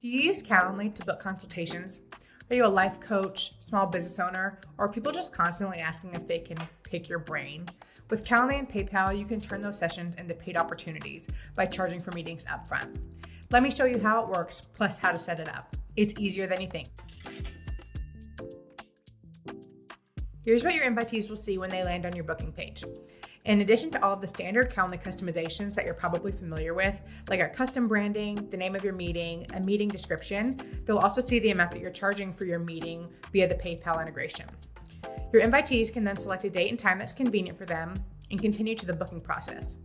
Do you use Calendly to book consultations? Are you a life coach, small business owner, or people just constantly asking if they can pick your brain? With Calendly and PayPal, you can turn those sessions into paid opportunities by charging for meetings upfront. Let me show you how it works, plus how to set it up. It's easier than you think. Here's what your invitees will see when they land on your booking page. In addition to all of the standard Calendly customizations that you're probably familiar with, like our custom branding, the name of your meeting, a meeting description, they'll also see the amount that you're charging for your meeting via the PayPal integration. Your invitees can then select a date and time that's convenient for them and continue to the booking process.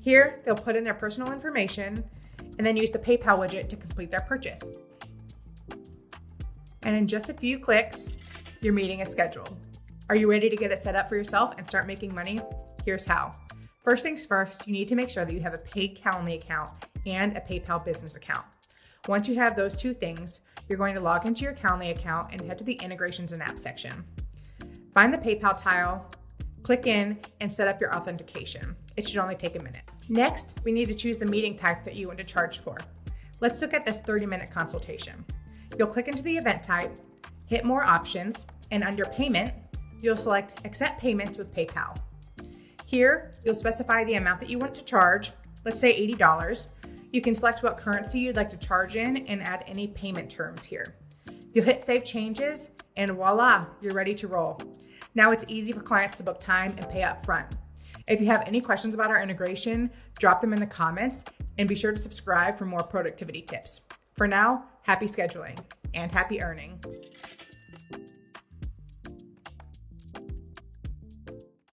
Here, they'll put in their personal information and then use the PayPal widget to complete their purchase. And in just a few clicks, your meeting is scheduled. Are you ready to get it set up for yourself and start making money? Here's how. First things first, you need to make sure that you have a paid Calendly account and a PayPal business account. Once you have those two things, you're going to log into your Calendly account and head to the integrations and apps section. Find the PayPal tile, click in, and set up your authentication. It should only take a minute. Next, we need to choose the meeting type that you want to charge for. Let's look at this 30 minute consultation. You'll click into the event type, hit more options, and under payment, you'll select accept payments with PayPal. Here, you'll specify the amount that you want to charge, let's say $80. You can select what currency you'd like to charge in and add any payment terms here. You'll hit save changes and voila, you're ready to roll. Now it's easy for clients to book time and pay up front. If you have any questions about our integration, drop them in the comments and be sure to subscribe for more productivity tips. For now, happy scheduling and happy earning.